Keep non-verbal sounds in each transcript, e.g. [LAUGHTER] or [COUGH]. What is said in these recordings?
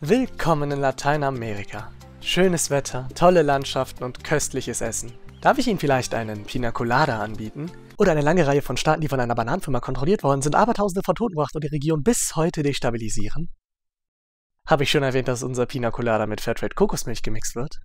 Willkommen in Lateinamerika. Schönes Wetter, tolle Landschaften und köstliches Essen. Darf ich Ihnen vielleicht einen Pina Colada anbieten? Oder eine lange Reihe von Staaten, die von einer Bananenfirma kontrolliert worden sind, aber tausende von Toten und die Region bis heute destabilisieren? Habe ich schon erwähnt, dass unser Pina Colada mit Fairtrade Kokosmilch gemixt wird?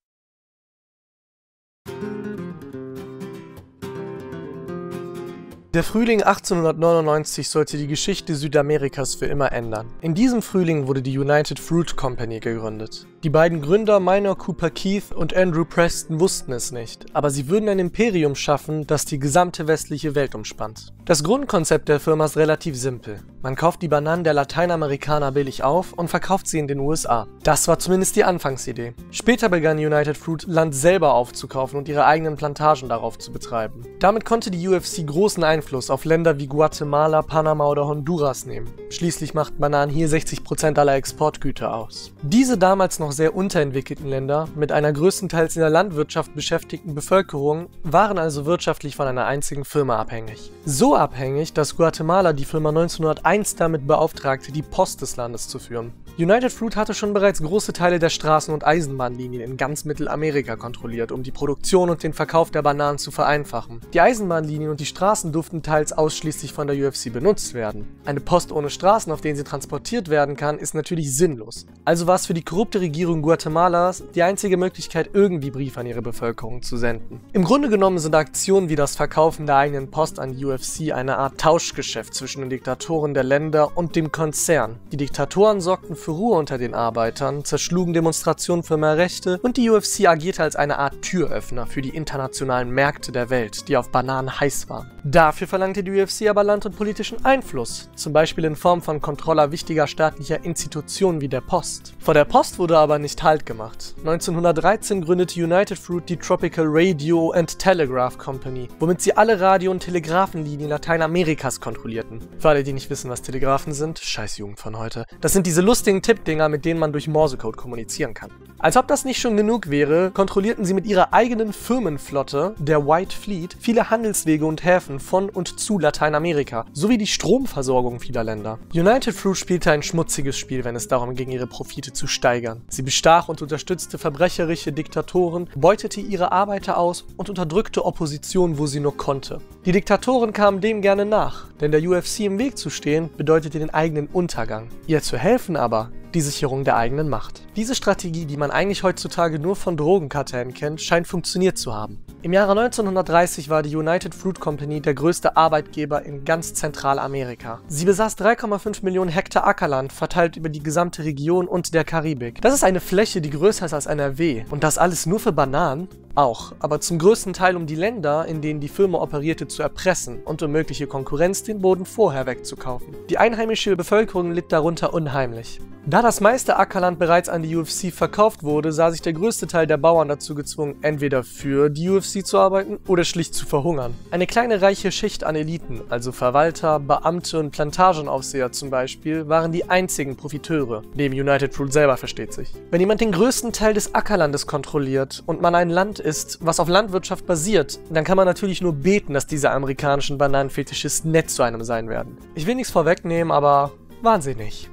Der Frühling 1899 sollte die Geschichte Südamerikas für immer ändern. In diesem Frühling wurde die United Fruit Company gegründet. Die beiden Gründer Minor Cooper Keith und Andrew Preston wussten es nicht, aber sie würden ein Imperium schaffen, das die gesamte westliche Welt umspannt. Das Grundkonzept der Firma ist relativ simpel. Man kauft die Bananen der Lateinamerikaner billig auf und verkauft sie in den USA. Das war zumindest die Anfangsidee. Später begann United Fruit Land selber aufzukaufen und ihre eigenen Plantagen darauf zu betreiben. Damit konnte die UFC großen Einfluss auf Länder wie Guatemala, Panama oder Honduras nehmen. Schließlich machten Bananen hier 60% aller Exportgüter aus. Diese damals noch sehr unterentwickelten Länder mit einer größtenteils in der Landwirtschaft beschäftigten Bevölkerung waren also wirtschaftlich von einer einzigen Firma abhängig. So abhängig, dass Guatemala die Firma 1901 damit beauftragte, die Post des Landes zu führen. United Fruit hatte schon bereits große Teile der Straßen- und Eisenbahnlinien in ganz Mittelamerika kontrolliert, um die Produktion und den Verkauf der Bananen zu vereinfachen. Die Eisenbahnlinien und die Straßen durften teils ausschließlich von der UFC benutzt werden. Eine Post ohne Straßen, auf denen sie transportiert werden kann, ist natürlich sinnlos. Also war es für die korrupte Regierung Guatemalas die einzige Möglichkeit, irgendwie Briefe an ihre Bevölkerung zu senden. Im Grunde genommen sind Aktionen wie das Verkaufen der eigenen Post an die UFC eine Art Tauschgeschäft zwischen den Diktatoren der Länder und dem Konzern. Die Diktatoren sorgten für Ruhe unter den Arbeitern, zerschlugen Demonstrationen für mehr Rechte und die UFC agierte als eine Art Türöffner für die internationalen Märkte der Welt, die auf Bananen heiß waren. Dafür verlangte die UFC aber Land- und politischen Einfluss, zum Beispiel in Form von Kontroller wichtiger staatlicher Institutionen wie der Post. Vor der Post wurde aber nicht Halt gemacht. 1913 gründete United Fruit die Tropical Radio and Telegraph Company, womit sie alle Radio- und Telegrafenlinien Lateinamerikas kontrollierten. Für alle, die nicht wissen, was Telegrafen sind, scheiß Jugend von heute. Das sind diese lustigen Tippdinger, mit denen man durch Morsecode kommunizieren kann. Als ob das nicht schon genug wäre, kontrollierten sie mit ihrer eigenen Firmenflotte, der White Fleet, viele Handelswege und Häfen von und zu Lateinamerika, sowie die Stromversorgung vieler Länder. United Fruit spielte ein schmutziges Spiel, wenn es darum ging, ihre Profite zu steigern. Sie bestach und unterstützte verbrecherische Diktatoren, beutete ihre Arbeiter aus und unterdrückte Opposition, wo sie nur konnte. Die Diktatoren kamen dem gerne nach, denn der UFC im Weg zu stehen bedeutete den eigenen Untergang. Ihr zu helfen aber die Sicherung der eigenen Macht. Diese Strategie, die man eigentlich heutzutage nur von Drogenkartellen kennt, scheint funktioniert zu haben. Im Jahre 1930 war die United Fruit Company der größte Arbeitgeber in ganz Zentralamerika. Sie besaß 3,5 Millionen Hektar Ackerland, verteilt über die gesamte Region und der Karibik. Das ist eine Fläche, die größer ist als NRW. Und das alles nur für Bananen? Auch, aber zum größten Teil um die Länder, in denen die Firma operierte, zu erpressen und um mögliche Konkurrenz den Boden vorher wegzukaufen. Die einheimische Bevölkerung litt darunter unheimlich. Da das meiste Ackerland bereits an die UFC verkauft wurde, sah sich der größte Teil der Bauern dazu gezwungen, entweder für die UFC zu arbeiten oder schlicht zu verhungern. Eine kleine reiche Schicht an Eliten, also Verwalter, Beamte und Plantagenaufseher zum Beispiel, waren die einzigen Profiteure. Neben United Fruit selber versteht sich. Wenn jemand den größten Teil des Ackerlandes kontrolliert und man ein Land ist, was auf Landwirtschaft basiert, dann kann man natürlich nur beten, dass diese amerikanischen Bananenfetischisten nett zu einem sein werden. Ich will nichts vorwegnehmen, aber wahnsinnig.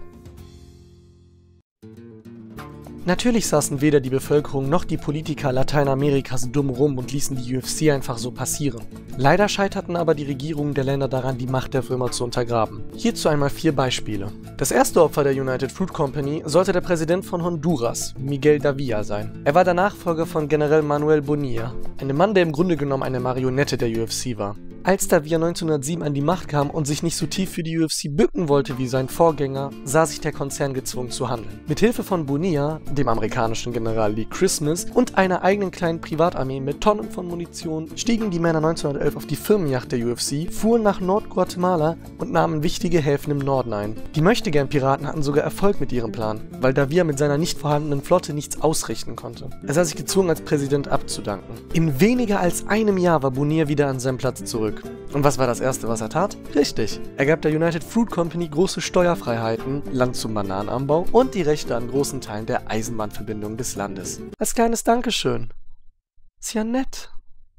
Natürlich saßen weder die Bevölkerung noch die Politiker Lateinamerikas dumm rum und ließen die UFC einfach so passieren. Leider scheiterten aber die Regierungen der Länder daran, die Macht der Firma zu untergraben. Hierzu einmal vier Beispiele. Das erste Opfer der United Fruit Company sollte der Präsident von Honduras, Miguel Davia, sein. Er war der Nachfolger von General Manuel Bonilla, einem Mann, der im Grunde genommen eine Marionette der UFC war. Als Davia 1907 an die Macht kam und sich nicht so tief für die UFC bücken wollte wie sein Vorgänger, sah sich der Konzern gezwungen zu handeln. Mithilfe von Bonilla, dem amerikanischen General Lee Christmas und einer eigenen kleinen Privatarmee mit Tonnen von Munition stiegen die Männer 1911 auf die Firmenjacht der UFC, fuhren nach Nord-Guatemala und nahmen wichtige Häfen im Norden ein. Die Möchtegern-Piraten hatten sogar Erfolg mit ihrem Plan, weil Davia mit seiner nicht vorhandenen Flotte nichts ausrichten konnte. Er sah sich gezwungen, als Präsident abzudanken. In weniger als einem Jahr war Bonilla wieder an seinem Platz zurück zurück. Und was war das Erste, was er tat? Richtig. Er gab der United Fruit Company große Steuerfreiheiten, Land zum Bananenanbau und die Rechte an großen Teilen der Eisenbahnverbindung des Landes. Als kleines Dankeschön. Ist ja nett.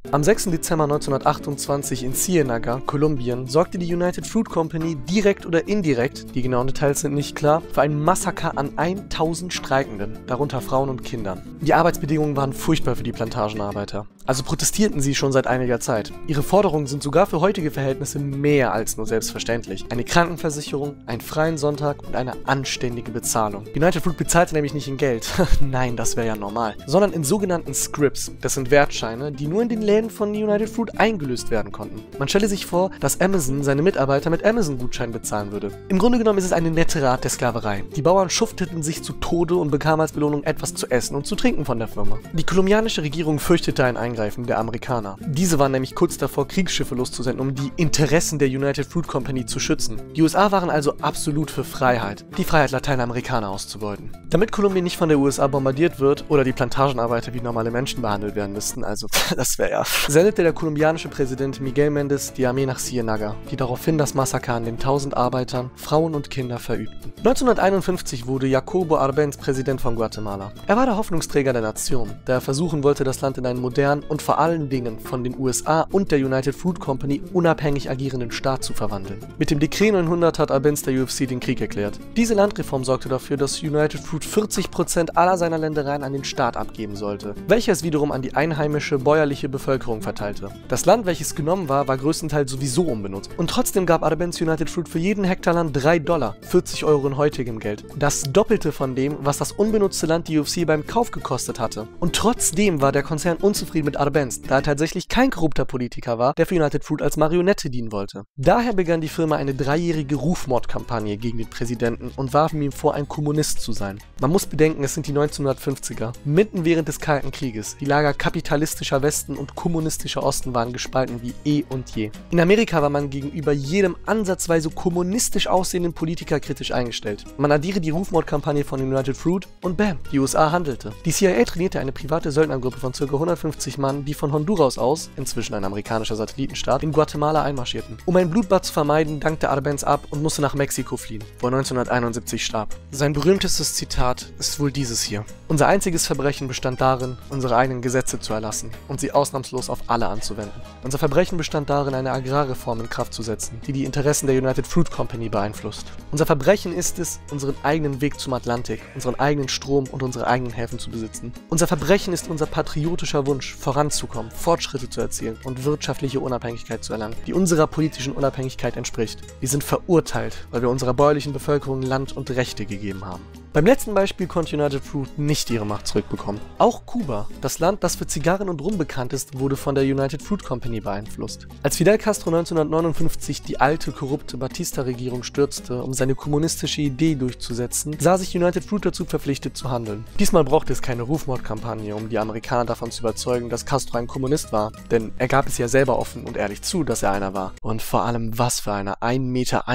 Am 6. Dezember 1928 in Ciénaga, Kolumbien, sorgte die United Fruit Company direkt oder indirekt, die genauen Details sind nicht klar, für ein Massaker an 1000 Streikenden, darunter Frauen und Kindern. Die Arbeitsbedingungen waren furchtbar für die Plantagenarbeiter. Also protestierten sie schon seit einiger Zeit. Ihre Forderungen sind sogar für heutige Verhältnisse mehr als nur selbstverständlich. Eine Krankenversicherung, einen freien Sonntag und eine anständige Bezahlung. United Fruit bezahlte nämlich nicht in Geld. [LAUGHS] Nein, das wäre ja normal. Sondern in sogenannten Scripts. Das sind Wertscheine, die nur in den Läden von United Fruit eingelöst werden konnten. Man stelle sich vor, dass Amazon seine Mitarbeiter mit Amazon-Gutscheinen bezahlen würde. Im Grunde genommen ist es eine nette Art der Sklaverei. Die Bauern schufteten sich zu Tode und bekamen als Belohnung etwas zu essen und zu trinken von der Firma. Die kolumbianische Regierung fürchtete ein Eingreifen der Amerikaner. Diese waren nämlich kurz davor, Kriegsschiffe loszusenden, um die Interessen der United Fruit Company zu schützen. Die USA waren also absolut für Freiheit, die Freiheit Lateinamerikaner auszubeuten. Damit Kolumbien nicht von der USA bombardiert wird oder die Plantagenarbeiter wie normale Menschen behandelt werden müssten, also [LAUGHS] das wäre ja, sendete der kolumbianische Präsident Miguel Mendes die Armee nach Ciénaga, die daraufhin das Massaker an den 1000 Arbeitern, Frauen und Kinder verübten. 1951 wurde Jacobo Arbenz Präsident von Guatemala. Er war der Hoffnungsträger der Nation, da er versuchen wollte, das Land in einen und vor allen Dingen von den USA und der United Fruit Company unabhängig agierenden Staat zu verwandeln. Mit dem Dekret 900 hat Arbenz der UFC den Krieg erklärt. Diese Landreform sorgte dafür, dass United Fruit 40% aller seiner Ländereien an den Staat abgeben sollte, welcher es wiederum an die einheimische bäuerliche Bevölkerung verteilte. Das Land, welches genommen war, war größtenteils sowieso unbenutzt. Und trotzdem gab Arbenz United Fruit für jeden Hektar Land 3 Dollar, 40 Euro in heutigem Geld. Das Doppelte von dem, was das unbenutzte Land die UFC beim Kauf gekostet hatte. Und trotzdem war der Konzern unzufrieden mit Arbenz, da er tatsächlich kein korrupter Politiker war, der für United Fruit als Marionette dienen wollte. Daher begann die Firma eine dreijährige Rufmordkampagne gegen den Präsidenten und warf ihm vor, ein Kommunist zu sein. Man muss bedenken, es sind die 1950er, mitten während des Kalten Krieges. Die Lager kapitalistischer Westen und kommunistischer Osten waren gespalten wie eh und je. In Amerika war man gegenüber jedem ansatzweise kommunistisch aussehenden Politiker kritisch eingestellt. Man addiere die Rufmordkampagne von United Fruit und bam, die USA handelte. Die CIA trainierte eine private Söldnergruppe von ca. 150 Mann, die von Honduras aus, inzwischen ein amerikanischer Satellitenstaat, in Guatemala einmarschierten. Um ein Blutbad zu vermeiden, dankte Arbenz ab und musste nach Mexiko fliehen, wo er 1971 starb. Sein berühmtestes Zitat ist wohl dieses hier. Unser einziges Verbrechen bestand darin, unsere eigenen Gesetze zu erlassen und sie ausnahmslos auf alle anzuwenden. Unser Verbrechen bestand darin, eine Agrarreform in Kraft zu setzen, die die Interessen der United Fruit Company beeinflusst. Unser Verbrechen ist es, unseren eigenen Weg zum Atlantik, unseren eigenen Strom und unsere eigenen Häfen zu besitzen. Unser Verbrechen ist unser patriotischer Wunsch, voranzukommen, Fortschritte zu erzielen und wirtschaftliche Unabhängigkeit zu erlangen, die unserer politischen Unabhängigkeit entspricht. Wir sind verurteilt, weil wir unserer bäuerlichen Bevölkerung Land und Rechte gegeben haben. Beim letzten Beispiel konnte United Fruit nicht ihre Macht zurückbekommen. Auch Kuba, das Land, das für Zigarren und Rum bekannt ist, wurde von der United Fruit Company beeinflusst. Als Fidel Castro 1959 die alte, korrupte Batista-Regierung stürzte, um seine kommunistische Idee durchzusetzen, sah sich United Fruit dazu verpflichtet zu handeln. Diesmal brauchte es keine Rufmordkampagne, um die Amerikaner davon zu überzeugen, dass Castro ein Kommunist war, denn er gab es ja selber offen und ehrlich zu, dass er einer war. Und vor allem was für eine 1,91 Meter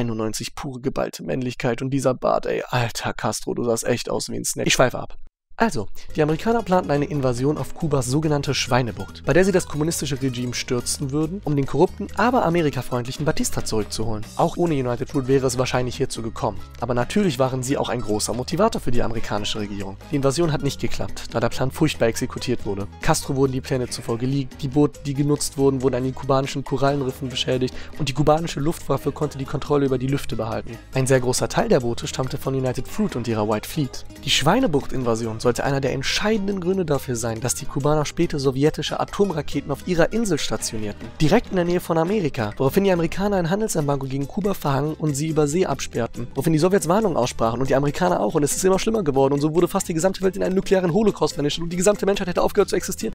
pure geballte Männlichkeit und dieser Bart, ey, alter Castro, du sahst echt aus wie ein Snack. Ich schweife ab. Also, die Amerikaner planten eine Invasion auf Kubas sogenannte Schweinebucht, bei der sie das kommunistische Regime stürzen würden, um den korrupten, aber amerikafreundlichen Batista zurückzuholen. Auch ohne United Fruit wäre es wahrscheinlich hierzu gekommen. Aber natürlich waren sie auch ein großer Motivator für die amerikanische Regierung. Die Invasion hat nicht geklappt, da der Plan furchtbar exekutiert wurde. Castro wurden die Pläne zuvor geleakt, die Boote, die genutzt wurden, wurden an den kubanischen Korallenriffen beschädigt und die kubanische Luftwaffe konnte die Kontrolle über die Lüfte behalten. Ein sehr großer Teil der Boote stammte von United Fruit und ihrer White Fleet. Die Schweinebucht-Invasion sollte einer der entscheidenden Gründe dafür sein, dass die Kubaner später sowjetische Atomraketen auf ihrer Insel stationierten, direkt in der Nähe von Amerika, woraufhin die Amerikaner ein Handelsembargo gegen Kuba verhangen und sie über See absperrten, woraufhin die Sowjets Warnung aussprachen und die Amerikaner auch und es ist immer schlimmer geworden und so wurde fast die gesamte Welt in einen nuklearen Holocaust vernichtet und die gesamte Menschheit hätte aufgehört zu existieren.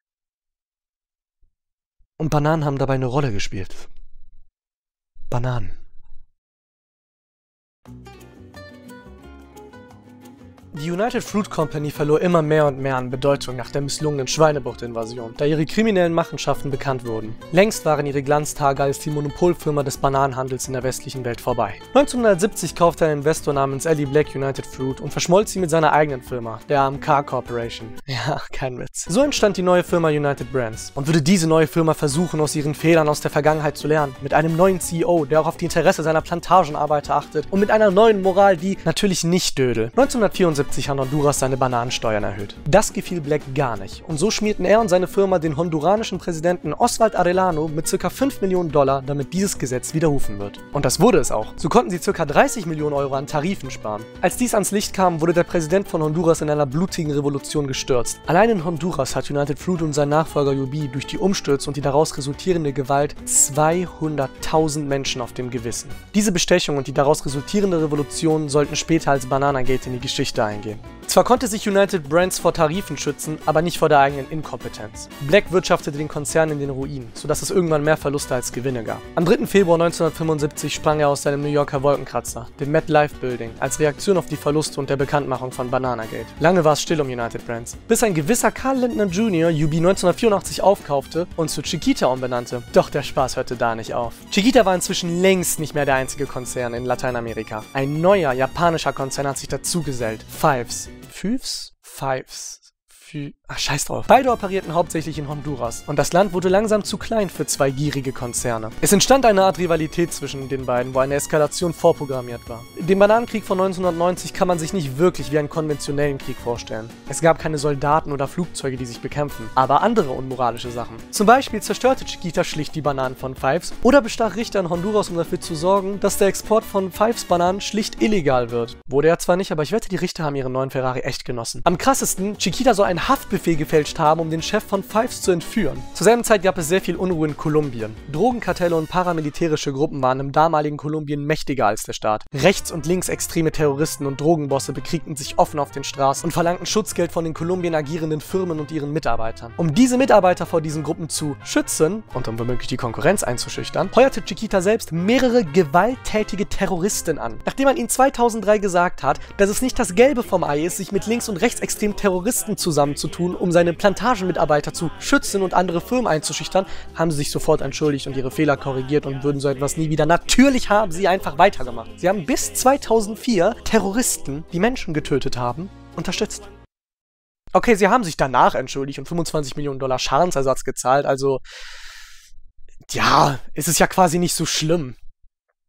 Und Bananen haben dabei eine Rolle gespielt. Bananen. Die United Fruit Company verlor immer mehr und mehr an Bedeutung nach der misslungenen Schweinebucht-Invasion, da ihre kriminellen Machenschaften bekannt wurden. Längst waren ihre Glanztage als die Monopolfirma des Bananenhandels in der westlichen Welt vorbei. 1970 kaufte ein Investor namens Ellie Black United Fruit und verschmolz sie mit seiner eigenen Firma, der AMK Corporation. [LAUGHS] Ja, kein Witz. So entstand die neue Firma United Brands und würde diese neue Firma versuchen, aus ihren Fehlern aus der Vergangenheit zu lernen, mit einem neuen CEO, der auch auf die Interesse seiner Plantagenarbeiter achtet und mit einer neuen Moral, die natürlich nicht dödel. 1974 1975 hat Honduras seine Bananensteuern erhöht. Das gefiel Black gar nicht und so schmierten er und seine Firma den honduranischen Präsidenten Oswald Arellano mit ca. 5 Millionen Dollar, damit dieses Gesetz widerrufen wird. Und das wurde es auch. So konnten sie ca. 30 Millionen Euro an Tarifen sparen. Als dies ans Licht kam, wurde der Präsident von Honduras in einer blutigen Revolution gestürzt. Allein in Honduras hat United Fruit und sein Nachfolger Yubi durch die Umstürze und die daraus resultierende Gewalt 200.000 Menschen auf dem Gewissen. Diese Bestechung und die daraus resultierende Revolution sollten später als Bananagate in die Geschichte online game. Zwar konnte sich United Brands vor Tarifen schützen, aber nicht vor der eigenen Inkompetenz. Black wirtschaftete den Konzern in den Ruin, sodass es irgendwann mehr Verluste als Gewinne gab. Am 3. Februar 1975 sprang er aus seinem New Yorker Wolkenkratzer, dem MetLife Building, als Reaktion auf die Verluste und der Bekanntmachung von Bananagate. Lange war es still um United Brands, bis ein gewisser Carl Lindner Jr. UB 1984 aufkaufte und zu Chiquita umbenannte. Doch der Spaß hörte da nicht auf. Chiquita war inzwischen längst nicht mehr der einzige Konzern in Lateinamerika. Ein neuer japanischer Konzern hat sich dazugesellt, Fives. Fives? Fives. Fü Ach, scheiß drauf. Beide operierten hauptsächlich in Honduras und das Land wurde langsam zu klein für zwei gierige Konzerne. Es entstand eine Art Rivalität zwischen den beiden, wo eine Eskalation vorprogrammiert war. Den Bananenkrieg von 1990 kann man sich nicht wirklich wie einen konventionellen Krieg vorstellen. Es gab keine Soldaten oder Flugzeuge, die sich bekämpfen, aber andere unmoralische Sachen. Zum Beispiel zerstörte Chiquita schlicht die Bananen von Fives oder bestach Richter in Honduras, um dafür zu sorgen, dass der Export von Fives Bananen schlicht illegal wird. Wurde er zwar nicht, aber ich wette, die Richter haben ihren neuen Ferrari echt genossen. Am krassesten, Chiquita soll ein Haftbefehl gefälscht haben, um den Chef von Fives zu entführen. Zur selben Zeit gab es sehr viel Unruhe in Kolumbien. Drogenkartelle und paramilitärische Gruppen waren im damaligen Kolumbien mächtiger als der Staat. Rechts- und linksextreme Terroristen und Drogenbosse bekriegten sich offen auf den Straßen und verlangten Schutzgeld von den Kolumbien agierenden Firmen und ihren Mitarbeitern. Um diese Mitarbeiter vor diesen Gruppen zu schützen und um womöglich die Konkurrenz einzuschüchtern, heuerte Chiquita selbst mehrere gewalttätige Terroristen an. Nachdem man ihnen 2003 gesagt hat, dass es nicht das Gelbe vom Ei ist, sich mit links- und rechtsextremen Terroristen zusammenzutun, tun, um seine Plantagenmitarbeiter zu schützen und andere Firmen einzuschüchtern, haben sie sich sofort entschuldigt und ihre Fehler korrigiert und würden so etwas nie wieder. Natürlich haben sie einfach weitergemacht. Sie haben bis 2004 Terroristen, die Menschen getötet haben, unterstützt. Okay, sie haben sich danach entschuldigt und 25 Millionen Dollar Schadensersatz gezahlt, also ja, es ist ja quasi nicht so schlimm.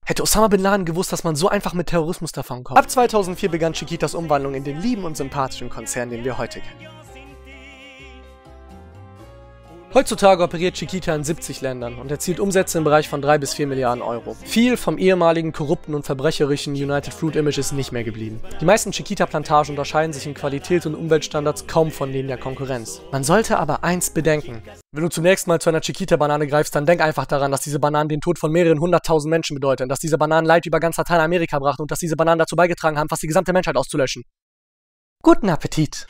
Hätte Osama Bin Laden gewusst, dass man so einfach mit Terrorismus davonkommt. Ab 2004 begann Chiquitas Umwandlung in den lieben und sympathischen Konzern, den wir heute kennen. Heutzutage operiert Chiquita in 70 Ländern und erzielt Umsätze im Bereich von 3 bis 4 Milliarden Euro. Viel vom ehemaligen korrupten und verbrecherischen United Fruit Image ist nicht mehr geblieben. Die meisten Chiquita-Plantagen unterscheiden sich in Qualität und Umweltstandards kaum von denen der Konkurrenz. Man sollte aber eins bedenken. Wenn du zunächst mal zu einer Chiquita-Banane greifst, dann denk einfach daran, dass diese Bananen den Tod von mehreren hunderttausend Menschen bedeuten, dass diese Bananen Leid über ganz Lateinamerika brachten und dass diese Bananen dazu beigetragen haben, fast die gesamte Menschheit auszulöschen. Guten Appetit!